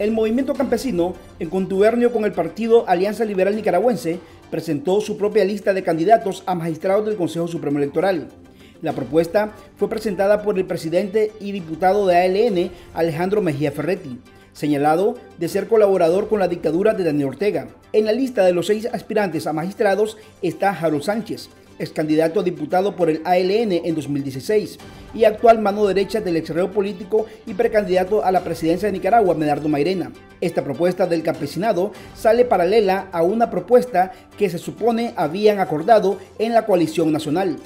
El movimiento campesino, en contubernio con el partido Alianza Liberal Nicaragüense, presentó su propia lista de candidatos a magistrados del Consejo Supremo Electoral. La propuesta fue presentada por el presidente y diputado de ALN, Alejandro Mejía Ferretti, señalado de ser colaborador con la dictadura de Daniel Ortega. En la lista de los seis aspirantes a magistrados está Harold Sánchez, ex candidato a diputado por el ALN en 2016 y actual mano derecha del exreo político y precandidato a la presidencia de Nicaragua, Medardo Mairena. Esta propuesta del campesinado sale paralela a una propuesta que se supone habían acordado en la coalición nacional.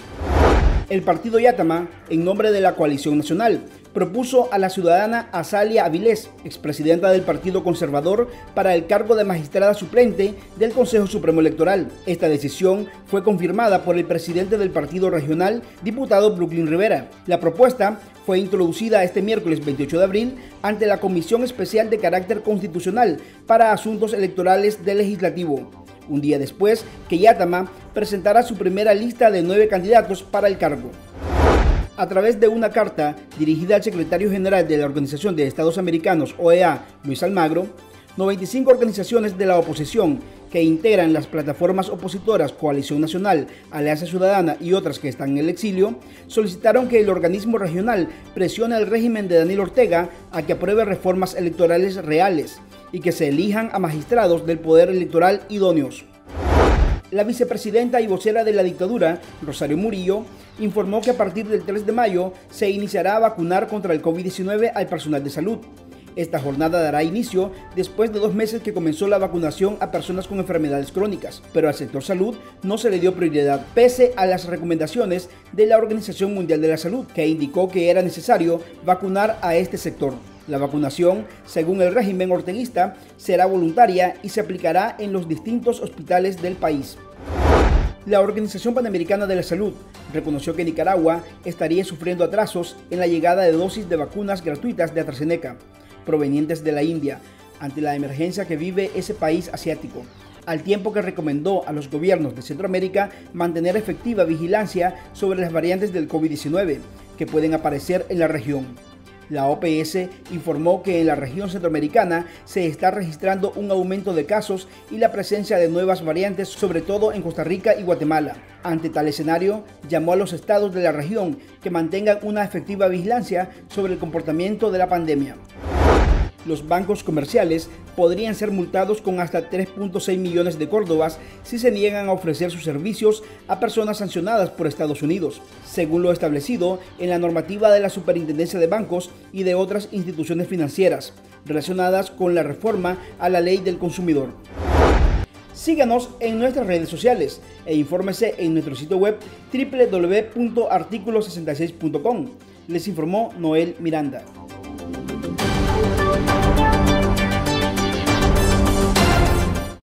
El partido Yatama, en nombre de la coalición nacional, propuso a la ciudadana Azalia Avilés, expresidenta del Partido Conservador, para el cargo de magistrada suplente del Consejo Supremo Electoral. Esta decisión fue confirmada por el presidente del partido regional, diputado Brooklyn Rivera. La propuesta fue introducida este miércoles 28 de abril ante la Comisión Especial de Carácter Constitucional para Asuntos Electorales del Legislativo un día después que Yatama presentara su primera lista de nueve candidatos para el cargo. A través de una carta dirigida al secretario general de la Organización de Estados Americanos, OEA, Luis Almagro, 95 organizaciones de la oposición que integran las plataformas opositoras Coalición Nacional, Alianza Ciudadana y otras que están en el exilio, solicitaron que el organismo regional presione al régimen de Daniel Ortega a que apruebe reformas electorales reales y que se elijan a magistrados del poder electoral idóneos. La vicepresidenta y vocera de la dictadura, Rosario Murillo, informó que a partir del 3 de mayo se iniciará a vacunar contra el COVID-19 al personal de salud. Esta jornada dará inicio después de dos meses que comenzó la vacunación a personas con enfermedades crónicas, pero al sector salud no se le dio prioridad, pese a las recomendaciones de la Organización Mundial de la Salud, que indicó que era necesario vacunar a este sector. La vacunación, según el régimen orteguista, será voluntaria y se aplicará en los distintos hospitales del país. La Organización Panamericana de la Salud reconoció que Nicaragua estaría sufriendo atrasos en la llegada de dosis de vacunas gratuitas de AstraZeneca, provenientes de la India, ante la emergencia que vive ese país asiático, al tiempo que recomendó a los gobiernos de Centroamérica mantener efectiva vigilancia sobre las variantes del COVID-19 que pueden aparecer en la región. La OPS informó que en la región centroamericana se está registrando un aumento de casos y la presencia de nuevas variantes, sobre todo en Costa Rica y Guatemala. Ante tal escenario, llamó a los estados de la región que mantengan una efectiva vigilancia sobre el comportamiento de la pandemia los bancos comerciales podrían ser multados con hasta 3.6 millones de córdobas si se niegan a ofrecer sus servicios a personas sancionadas por Estados Unidos, según lo establecido en la normativa de la Superintendencia de Bancos y de otras instituciones financieras relacionadas con la reforma a la ley del consumidor. Síganos en nuestras redes sociales e infórmese en nuestro sitio web www.articulo66.com. Les informó Noel Miranda.